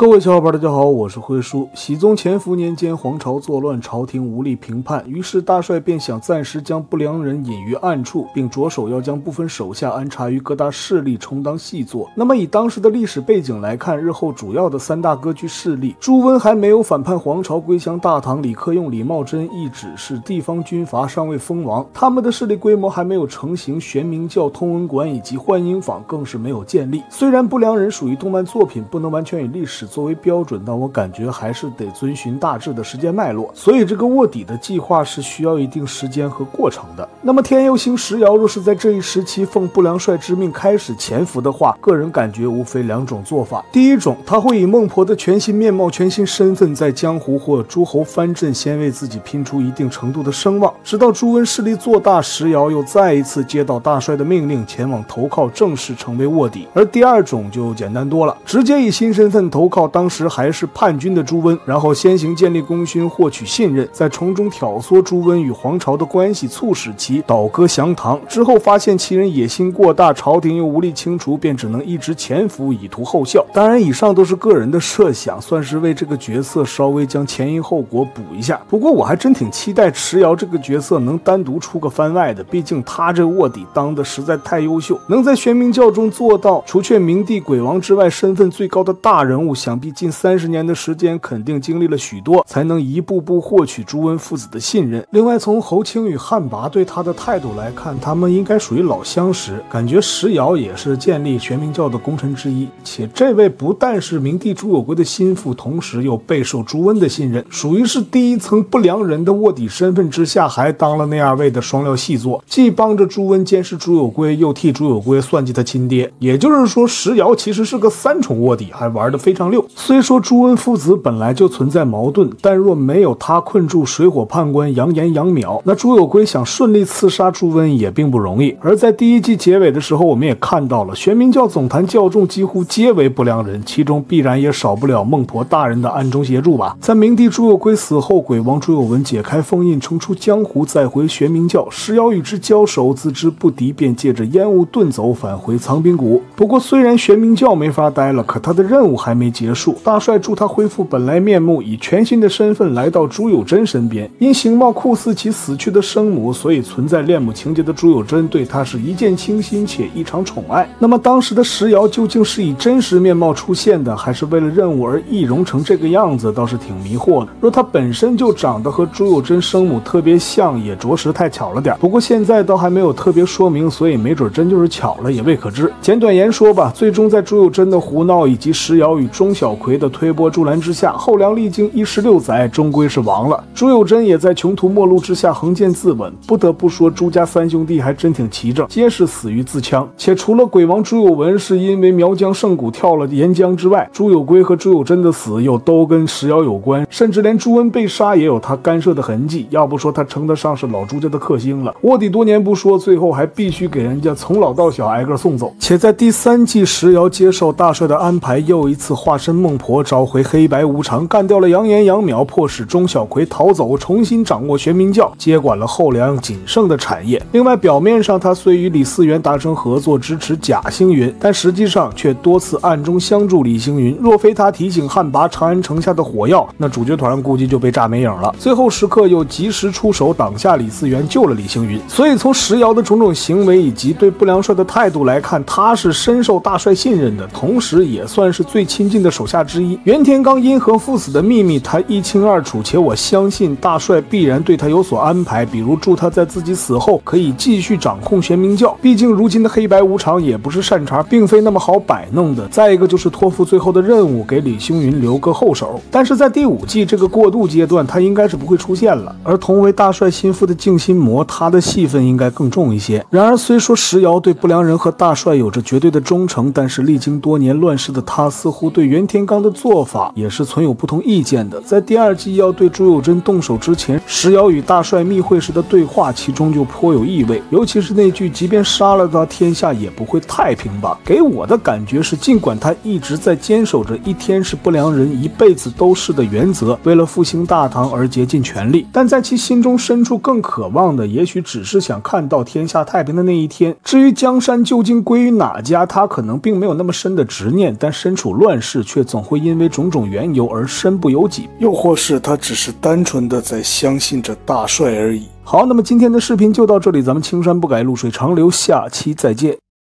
各位小伙伴，大家好，我是辉叔。熹宗乾伏年间，皇朝作乱，朝廷无力平叛，于是大帅便想暂时将不良人隐于暗处，并着手要将部分手下安插于各大势力，充当细作。那么以当时的历史背景来看，日后主要的三大割据势力，朱温还没有反叛皇朝归降大唐，李克用、李茂贞一只是地方军阀，尚未封王，他们的势力规模还没有成型，玄冥教、通文馆以及幻音坊更是没有建立。虽然不良人属于动漫作品，不能完全与历史。作为标准，但我感觉还是得遵循大致的时间脉络，所以这个卧底的计划是需要一定时间和过程的。那么天佑星石瑶若是在这一时期奉不良帅之命开始潜伏的话，个人感觉无非两种做法。第一种，他会以孟婆的全新面貌、全新身份，在江湖或诸侯藩镇先为自己拼出一定程度的声望，直到朱温势力做大，石瑶又再一次接到大帅的命令，前往投靠，正式成为卧底。而第二种就简单多了，直接以新身份投靠。到当时还是叛军的朱温，然后先行建立功勋，获取信任，在从中挑唆朱温与皇朝的关系，促使其倒戈降唐。之后发现其人野心过大，朝廷又无力清除，便只能一直潜伏，以图后效。当然，以上都是个人的设想，算是为这个角色稍微将前因后果补一下。不过我还真挺期待迟瑶这个角色能单独出个番外的，毕竟他这卧底当的实在太优秀，能在玄冥教中做到除却明帝鬼王之外身份最高的大人物，想必近。三十年的时间，肯定经历了许多，才能一步步获取朱温父子的信任。另外，从侯清与汉魃对他的态度来看，他们应该属于老相识。感觉石瑶也是建立玄冥教的功臣之一，且这位不但是明帝朱有圭的心腹，同时又备受朱温的信任，属于是第一层不良人的卧底身份之下，还当了那二位的双料细作，既帮着朱温监视朱有圭，又替朱有圭算计他亲爹。也就是说，石瑶其实是个三重卧底，还玩得非常溜。虽说朱温父子本来就存在矛盾，但若没有他困住水火判官杨延、杨淼，那朱有圭想顺利刺杀朱温也并不容易。而在第一季结尾的时候，我们也看到了玄冥教总坛教众几乎皆为不良人，其中必然也少不了孟婆大人的暗中协助吧。在明帝朱有圭死后，鬼王朱有文解开封印，冲出江湖，再回玄冥教，石妖与之交手，自知不敌，便借着烟雾遁走，返回藏兵谷。不过虽然玄冥教没法待了，可他的任务还没结束。大帅助他恢复本来面目，以全新的身份来到朱有贞身边。因形貌酷似其死去的生母，所以存在恋母情节的朱有贞对他是一见倾心且异常宠爱。那么当时的石瑶究竟是以真实面貌出现的，还是为了任务而易容成这个样子，倒是挺迷惑的。若他本身就长得和朱有贞生母特别像，也着实太巧了点。不过现在倒还没有特别说明，所以没准真就是巧了，也未可知。简短言说吧，最终在朱有贞的胡闹以及石瑶与中 钟小葵。的推波助澜之下，后梁历经一十六载，终归是亡了。朱有贞也在穷途末路之下横剑自刎。不得不说，朱家三兄弟还真挺齐整，皆是死于自枪。且除了鬼王朱有文是因为苗疆圣谷跳了岩浆之外，朱有圭和朱有贞的死又都跟石瑶有关，甚至连朱温被杀也有他干涉的痕迹。要不说他称得上是老朱家的克星了。卧底多年不说，最后还必须给人家从老到小挨个送走。且在第三季，石瑶接受大帅的安排，又一次化身孟婆。召回黑白无常，干掉了杨延、杨淼，迫使钟小葵逃走，重新掌握玄冥教，接管了后梁仅剩的产业。另外，表面上他虽与李嗣源达成合作，支持贾星云，但实际上却多次暗中相助李星云。若非他提醒汉魃长安城下的火药，那主角团估计就被炸没影了。最后时刻又及时出手挡下李嗣源，救了李星云。所以从石瑶的种种行为以及对不良帅的态度来看，他是深受大帅信任的，同时也算是最亲近的手下之。一，袁天罡因何赴死的秘密，他一清二楚，且我相信大帅必然对他有所安排，比如助他在自己死后可以继续掌控玄冥教。毕竟如今的黑白无常也不是善茬，并非那么好摆弄的。再一个就是托付最后的任务给李星云留个后手，但是在第五季这个过渡阶段，他应该是不会出现了。而同为大帅心腹的静心魔，他的戏份应该更重一些。然而虽说石瑶对不良人和大帅有着绝对的忠诚，但是历经多年乱世的他，似乎对袁袁天罡的。做法也是存有不同意见的。在第二季要对朱有贞动手之前，石瑶与大帅密会时的对话，其。中就颇有意味，尤其是那句“即便杀了他，天下也不会太平吧”，给我的感觉是，尽管他一直在坚守着“一天是不良人，一辈子都是”的原则，为了复兴大唐而竭尽全力，但在其心中深处更渴望的，也许只是想看到天下太平的那一天。至于江山究竟归于哪家，他可能并没有那么深的执念，但身处乱世，却总会因为种种缘由而身不由己。又或是他只是单纯的在相信着大帅而已。好，那么今天的视频就到这里，咱们青山不改，绿水长流，下期再见。